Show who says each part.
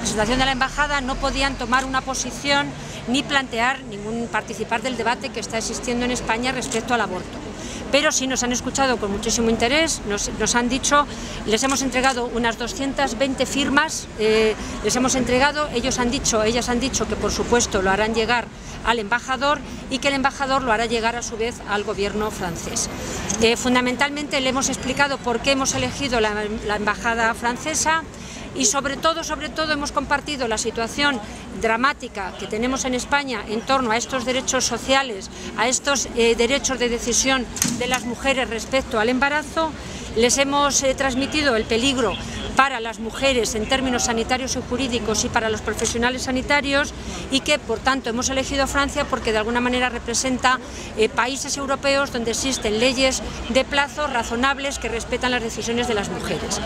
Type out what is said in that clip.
Speaker 1: en representación de la embajada no podían tomar una posición ni plantear ningún participar del debate que está existiendo en España respecto al aborto pero sí nos han escuchado con muchísimo interés, nos, han dicho, les hemos entregado unas 220 firmas, eh, les hemos entregado, ellos han dicho, ellas han dicho que por supuesto lo harán llegar al embajador y que el embajador lo hará llegar a su vez al gobierno francés. Eh, fundamentalmente le hemos explicado por qué hemos elegido la, embajada francesa y sobre todo, sobre todo hemos compartido la situación dramática que tenemos en España en torno a estos derechos sociales, a estos eh, derechos de decisión de las mujeres respecto al embarazo. Les hemos eh, transmitido el peligro para las mujeres en términos sanitarios y jurídicos y para los profesionales sanitarios y que por tanto hemos elegido Francia porque de alguna manera representa eh, países europeos donde existen leyes de plazo razonables que respetan las decisiones de las mujeres.